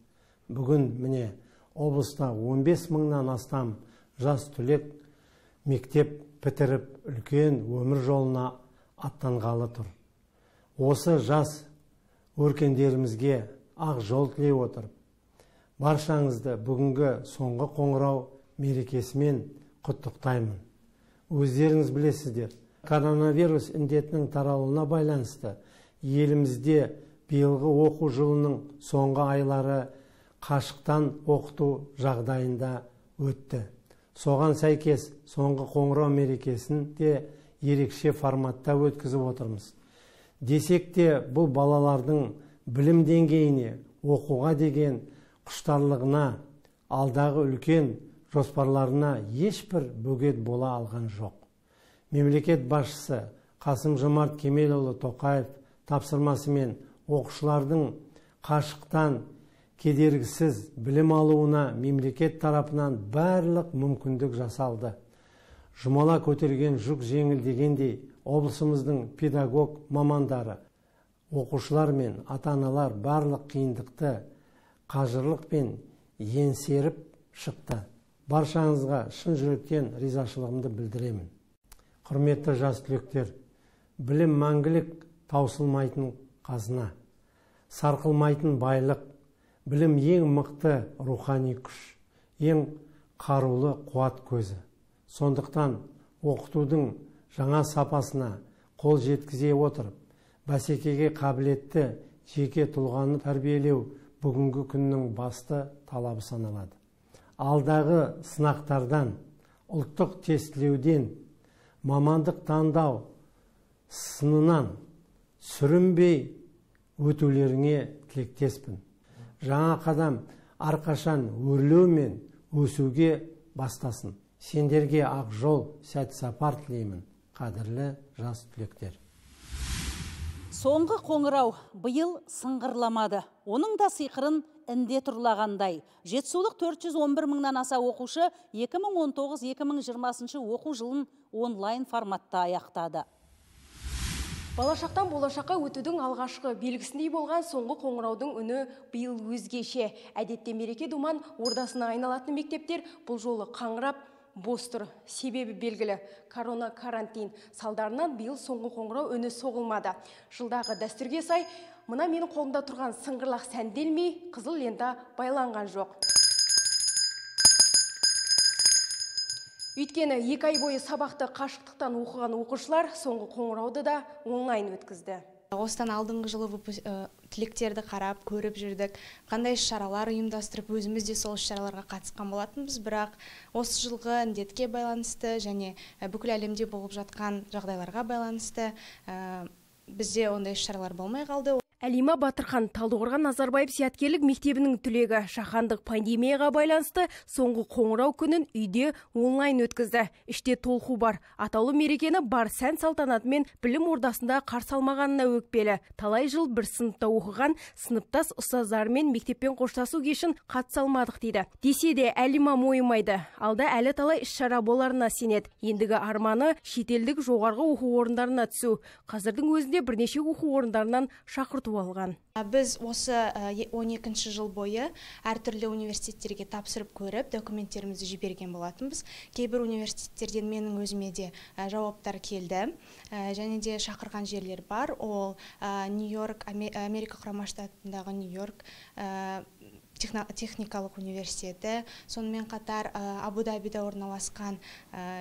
Speaker 13: бүгін міне облыста 15 мыңнан астам жас түлек мектеп бітіріп үлкен өмір жолына аттанғалы тұр. Осы жас өркендерімізге ақ жол тілей отырып баршаңызды бүгінгі соңғы қоңырау мерекесімен құттықтаймын. Өздеріңіз білесіздер коронавирус індетінің таралуына байланысты елімізде биылғы оқу жылының соңғы айлары қашықтан оқыту жағдайында өтті. Соған сәйкес соңғы қоңырау мерекесін де ерекше форматта өткізіп отырмыз. Десек те бұл балалардың білім деңгейіне оқуға деген құштарлығына алдағы үлкен жоспарларына ешбір бөгет бола алған жоқ. Мемлекет басшысы қасым жомарт кемелұлы тоқаев тапсырмасымен оқушылардың қашықтан кедергісіз білім алуына мемлекет тарапынан барлық мүмкіндік жасалды. Жұмала көтерген жүк жеңіл дегендей облысымыздың педагог мамандары оқушылар мен ата аналар барлық қиындықты қажырлықпен еңсеріп шықты. Баршаңызға шын жүректен ризашылығымды білдіремін. Құрметті жас түлектер білім мәңгілік таусылмайтын қазына сарқылмайтын байлық білім ең мықты рухани күш ең қарулы қуат көзі. Сондықтан оқытудың жаңа сапасына қол жеткізе отырып бәсекеге қабілетті жеке тұлғаны тәрбиелеу бүгінгі күннің басты талабы саналады. Алдағы сынақтардан ұлттық тестілеуден мамандық таңдау сынынан сүрінбей өтулеріңе тілектеспін. Жаңа қадам арқашан өрлеу мен өсуге бастасын. Сендерге ақ жол сәт сапар тілеймін қадірлі жас түлектер.
Speaker 1: Соңғы қоңырау биыл сыңғырламады. Оның да сиқырын індет ұрлағандай жетісулық 411 мыңнан аса оқушы 2019-2020 оқу жылын онлайн форматта аяқтады.
Speaker 23: Балашақтан болашаққа өтудің алғашқы белгісіндей болған соңғы қоңыраудың үні биыл өзгеше. Әдетте мереке думан ордасына айналатын мектептер бұл жолы қаңырап бос тұр. Себебі белгілі корона карантин салдарынан биыл соңғы қоңырау үні соғылмады. Жылдағы дәстүрге сай, мына менің қолымда тұрған сыңғырлақ сәнделмей, қызыл лента байланған жоқ. Өйткені екі ай бойы сабақты қашықтықтан оқыған оқушылар соңғы қоңырауды да онлайн өткізді.
Speaker 24: Осыдан алдыңғы жылы тілектерді қарап көріп жүрдік. Қандай шаралар ұйымдастырып өзіміз де сол шараларға қатысқан болатынбыз. Бірақ осы жылғы індетке байланысты және бүкіл әлемде болып жатқан жағдайларға байланысты бізде ондай шаралар болмай қалды.
Speaker 23: Әлима батырхан талдықорған назарбаев зияткерлік мектебінің түлегі. Жаһандық пандемияға байланысты соңғы қоңырау күнін үйде онлайн өткізді. Іште толқу бар. Атаулы мерекені бар сән салтанатымен білім ордасында қарсы алмағанына өкпелі. Талай жыл бір сыныпта оқыған сыныптас ұстаздарымен мектеппен қоштасу кешін қатыса алмадық дейді. Десе де әлима мойымайды. Алда әлі талай іс шара боларына сенеді. Ендігі арманы шетелдік жоғарғы оқу орындарына түсу. Қазірдің өзінде бірнеше оқу орындарынан шақырту алған
Speaker 24: біз осы 12 жыл бойы әртүрлі университеттерге тапсырып көріп документтерімізді жіберген болатынбыз. Кейбір университеттерден менің өзіме де жауаптар келді. Және де шақырған жерлер бар. Ол нью йорк америка құрама штатындағы нью йорк техникалық университеті сонымен қатар абу дабида орналасқан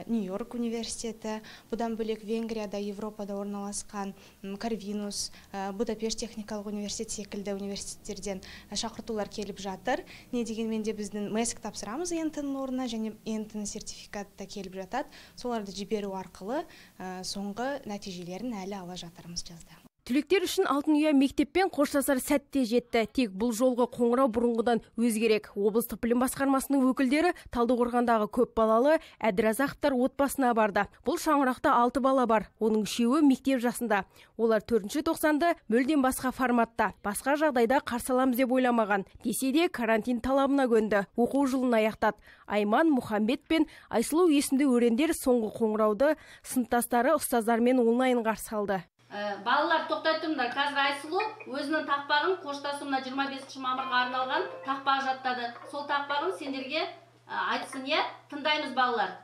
Speaker 24: нью йорк университеті бұдан бөлек венгрияда европада орналасқан карвинус будапешт техникалық университет секілді университеттерден шақыртулар келіп жатыр. Не дегенмен де біздің мэск тапсырамыз энтнің орнына және энтн сертификаты да келіп жатады. Соларды жіберу арқылы соңғы нәтижелерін әлі ала жатырмыз жазда.
Speaker 23: Түлектер үшін алтын ұя мектеппен қоштасар сәтте жетті. Тек бұл жолғы қоңырау бұрынғыдан өзгерек облыстық білім басқармасының өкілдері талдықорғандағы көп балалы әбдіразақовтар отбасына барды. Бұл шаңырақта алты бала бар. Оның үшеуі мектеп жасында. Олар төртінші тоқсанды мүлдем басқа форматта. Басқа жағдайда қарсы аламыз деп ойламаған. Десе де карантин талабына көнді. Оқу жылын аяқтады айман мұхамбет пен айсұлу есімді өрендер соңғы қоңырауды сыныптастары ұстаздармен онлайн қарсы алды
Speaker 25: балалар тоқтай тұрыңдар қазір айсұлу өзінің тақпағын қоштасуына 25 мамырға арналған тақпақ жаттады. Сол тақпағын сендерге айтсын иә? Тыңдаймыз балалар.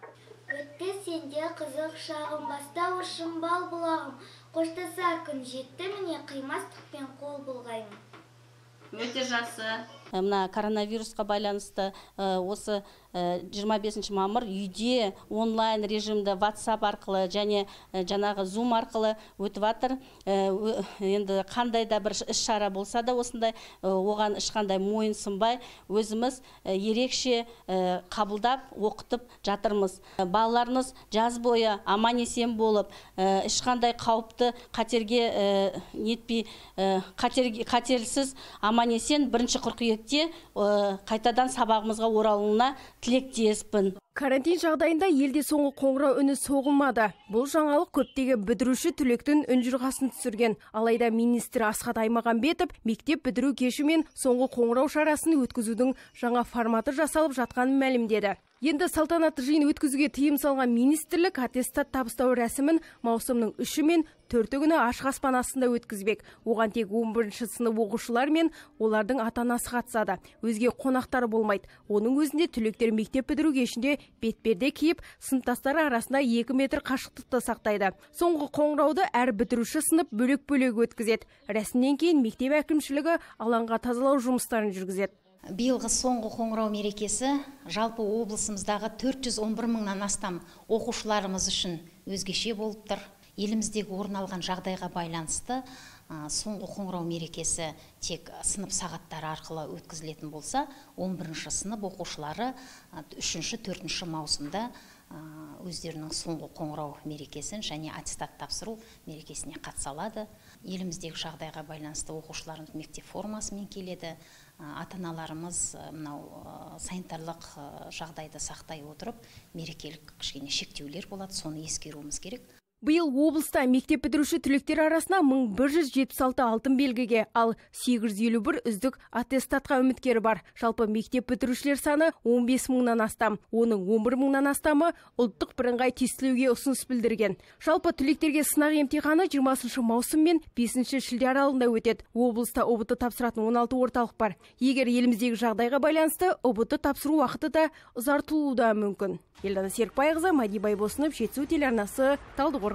Speaker 26: Өтті сенде қызық шағым бастауышым бал бұлағым. Қоштасар күн жетті міне қимастықпен қол бұлғаймын.
Speaker 25: Өте жақсы.
Speaker 1: Мына коронавирусқа байланысты осы 25 мамыр үйде онлайн режимде whatsapp арқылы және жаңағы zoom арқылы өтіп жатыр енді қандай да бір іс шара болса да осындай оған ешқандай мойынсынбай өзіміз ерекше қабылдап оқытып жатырмыз. Балаларымыз жаз бойы аман есен болып ешқандай қауіпті қатерге нетпей қатерсіз аман есен бірінші қыркүйекте қайтадан сабағымызға оралуына тілектеспін.
Speaker 23: Карантин жағдайында елде соңғы қоңырау үні соғылмады. Бұл жаңалық көптеген бітіруші түлектің үнжұрғасын түсірген. Алайда министр асхат аймағамбетов мектеп бітіру кеші мен соңғы қоңырау шарасын өткізудің жаңа форматы жасалып жатқанын мәлімдеді. Енді салтанатты жиын өткізуге тыйым салған министрлік аттестат табыстау рәсімін маусымның үші мен төрті күні ашық аспан астында өткізбек. Оған тек 11 сынып оқушылар мен олардың ата анасы қатысады. Өзге қонақтар болмайды. Оның өзінде түлектер мектеп бітіру кешінде бетперде киіп сыныптастары арасында екі метр қашықтықты сақтайды. Соңғы қоңырауды әр бітіруші сынып бөлек бөлек өткізеді. Рәсімнен кейін мектеп әкімшілігі алаңға тазалау жұмыстарын жүргізеді.
Speaker 27: Биылғы соңғы қоңырау мерекесі жалпы облысымыздағы 411 мыңнан астам оқушыларымыз үшін өзгеше болып тұр. Еліміздегі орын алған жағдайға байланысты соңғы қоңырау мерекесі тек сынып сағаттары арқылы өткізілетін болса 11 сынып оқушылары 3-4 маусымда өздерінің соңғы қоңырау мерекесін және аттестат тапсыру мерекесіне қатыса алады. Еліміздегі жағдайға байланысты оқушыларымыз мектеп формасымен келеді. Ата аналарымыз мынау санитарлық жағдайды сақтай отырып мерекелік кішкене шектеулер болады. Соны ескеруіміз керек.
Speaker 23: Биыл облыста мектеп бітіруші түлектер арасына 1176 алтын белгіге ал 851 үздік аттестатқа үміткер бар. Жалпы мектеп бітірушілер саны 15 мыңнан астам. Оның 11 мыңнан астамы ұлттық бірыңғай тестілеуге ұсыныс білдірген. Жалпы түлектерге сынақ емтиханы 20 маусым мен 5 шілде аралығында өтеді. Облыста ұбт тапсыратын 16 орталық бар. Егер еліміздегі жағдайға байланысты ұбт тапсыру уақыты да ұзартылуы да мүмкін. Елдана серікбайқызы мәди байбосынов жетісу телеарнасы талдықорған.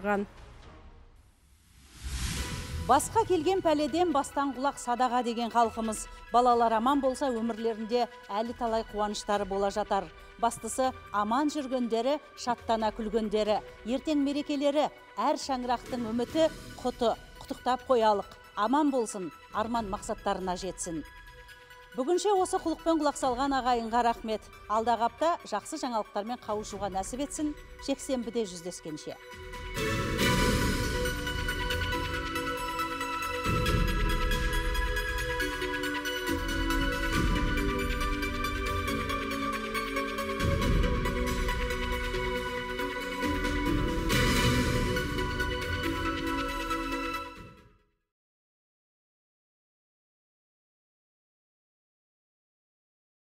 Speaker 1: Басқа келген пәледен бастан құлақ садаға деген халқымыз. Балалар аман болса өмірлерінде әлі талай қуаныштары бола жатар. Бастысы аман жүргендері шаттана күлгендері. Ертең мерекелері әр шаңырақтың үміті құты. Құттықтап қоялық аман болсын арман мақсаттарына жетсін. Бүгінше осы құлықпен құлақ салған ағайынға рахмет. Алдағы апта жақсы жаңалықтармен қауышуға нәсіп етсін. Жексенбіде жүздескенше.